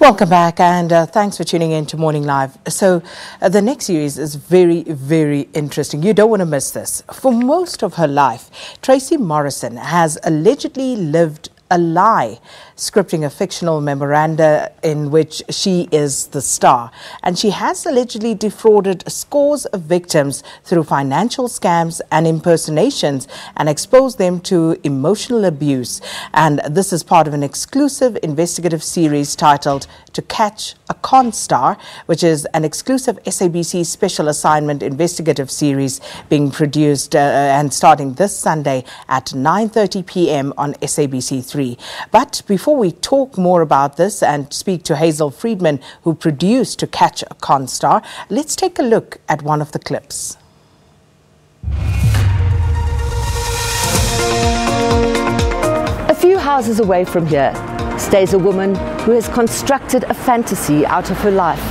Welcome back, and uh, thanks for tuning in to Morning Live. So, uh, the next series is very, very interesting. You don't want to miss this. For most of her life, Tracy Morrison has allegedly lived a lie, scripting a fictional melodrama in which she is the star. And she has allegedly defrauded scores of victims through financial scams and impersonations and exposed them to emotional abuse. And this is part of an exclusive investigative series titled To Catch a Con Star, which is an exclusive SABC special assignment investigative series being produced uh, and starting this Sunday at 9:30 p.m. on SABC3. But before we talk more about this and speak to Hazel Friedman, who produced To Catch a Con Star, let's take a look at one of the clips. A few houses away from here stays a woman who has constructed a fantasy out of her life.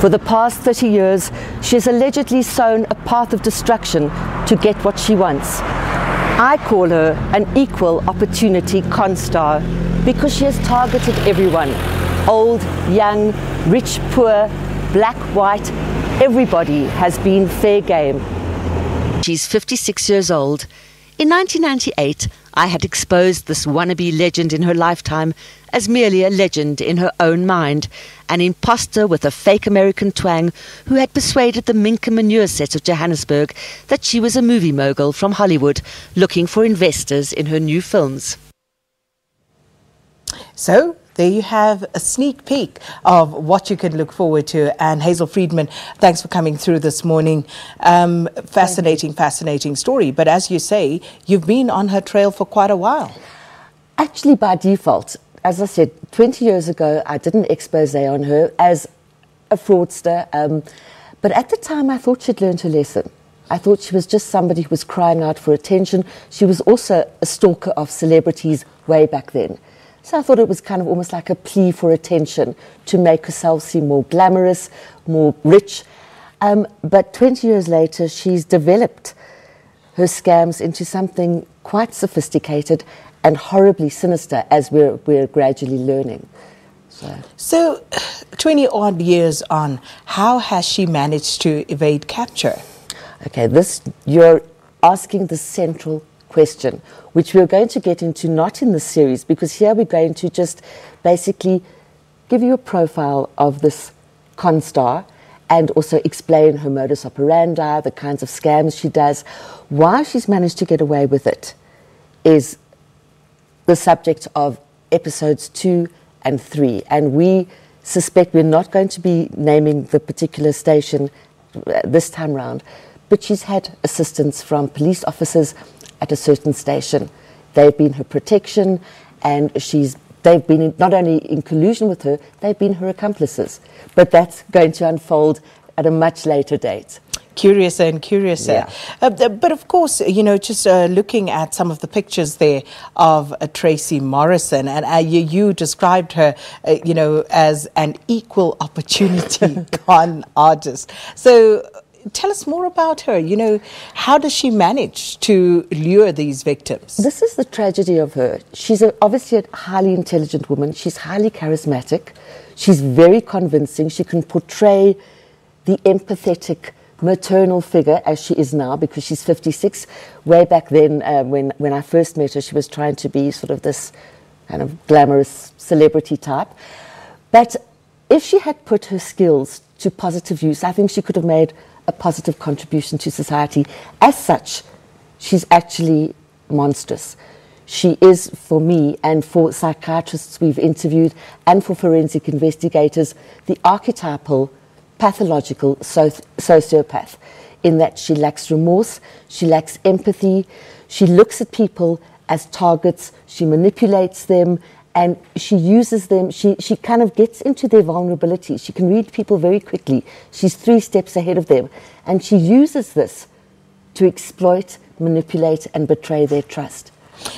For the past 30 years, she has allegedly sown a path of destruction to get what she wants. I call her an equal opportunity constar because she has targeted everyone old, young, rich, poor, black, white. Everybody has been fair game. She's 56 years old. In 1998, I had exposed this wannabe legend in her lifetime as merely a legend in her own mind, an impostor with a fake American twang who had persuaded the mink and manure set of Johannesburg that she was a movie mogul from Hollywood looking for investors in her new films. So, there you have a sneak peek of what you can look forward to. And Hazel Friedman, thanks for coming through this morning. Um, fascinating, fascinating story. But as you say, you've been on her trail for quite a while. Actually, by default, as I said, 20 years ago, I did an expose on her as a fraudster. Um, but at the time, I thought she'd learned her lesson. I thought she was just somebody who was crying out for attention. She was also a stalker of celebrities way back then. So I thought it was kind of almost like a plea for attention to make herself seem more glamorous, more rich. Um, but 20 years later, she's developed her scams into something quite sophisticated and horribly sinister as we're, we're gradually learning. So. so, 20 odd years on, how has she managed to evade capture? Okay, this you're asking the central question, which we're going to get into not in the series, because here we're going to just basically give you a profile of this constar and also explain her modus operandi, the kinds of scams she does. Why she's managed to get away with it is the subject of episodes two and three. And we suspect we're not going to be naming the particular station uh, this time round, but she's had assistance from police officers at a certain station. They've been her protection, and she's they've been in, not only in collusion with her, they've been her accomplices. But that's going to unfold at a much later date curiouser and curiouser. Yeah. Uh, but of course, you know, just uh, looking at some of the pictures there of uh, Tracy Morrison, and uh, you, you, described her, uh, you know, as an equal opportunity con artist. So tell us more about her. You know, how does she manage to lure these victims? This is the tragedy of her. She's a, obviously a highly intelligent woman. She's highly charismatic. She's very convincing. She can portray the empathetic maternal figure as she is now because she's 56. Way back then, uh, when, when I first met her, she was trying to be sort of this kind of glamorous celebrity type. But if she had put her skills to positive use, I think she could have made a positive contribution to society. As such, she's actually monstrous. She is, for me and for psychiatrists we've interviewed and for forensic investigators, the archetypal pathological soci- sociopath in that she lacks remorse, she lacks empathy, she looks at people as targets, she manipulates them, and she uses them, she, she kind of gets into their vulnerability. She can read people very quickly. She's three steps ahead of them. And she uses this to exploit, manipulate, and betray their trust.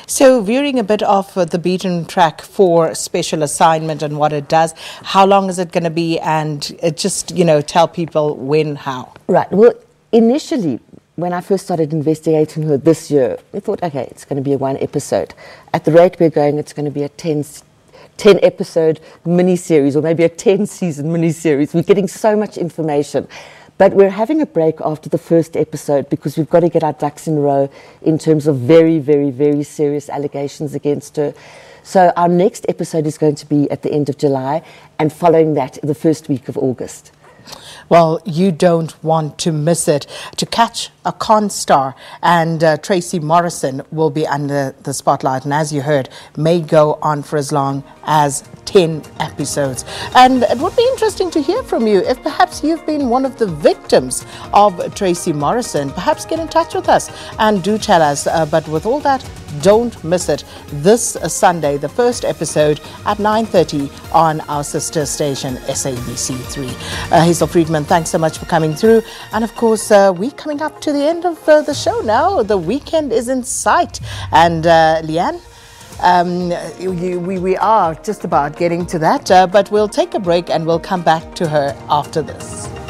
So, veering a bit off the beaten track for special assignment and what it does, how long is it going to be? And just, you know, tell people when, how. Right. Well, initially, when I first started investigating her this year, we thought, okay, it's going to be a one episode. At the rate we're going, it's going to be a 10, 10 episode miniseries or maybe a 10 season miniseries. We're getting so much information. But we're having a break after the first episode because we've got to get our ducks in a row in terms of very, very, very serious allegations against her. So our next episode is going to be at the end of July and following that, the first week of August. Well, you don't want to miss it. To catch a con star, and uh, Tracy Morrison will be under the spotlight, and as you heard, may go on for as long as 10 episodes. And it would be interesting to hear from you if perhaps you've been one of the victims of Tracy Morrison. Perhaps get in touch with us and do tell us. Uh, but with all that, don't miss it this Sunday, the first episode at 9.30 on our sister station, SABC3. Uh, Hazel Friedman, thanks so much for coming through. And of course, uh, we're coming up to the end of uh, the show now. The weekend is in sight. And uh, Leanne, um, you, we, we are just about getting to that, uh, but we'll take a break and we'll come back to her after this.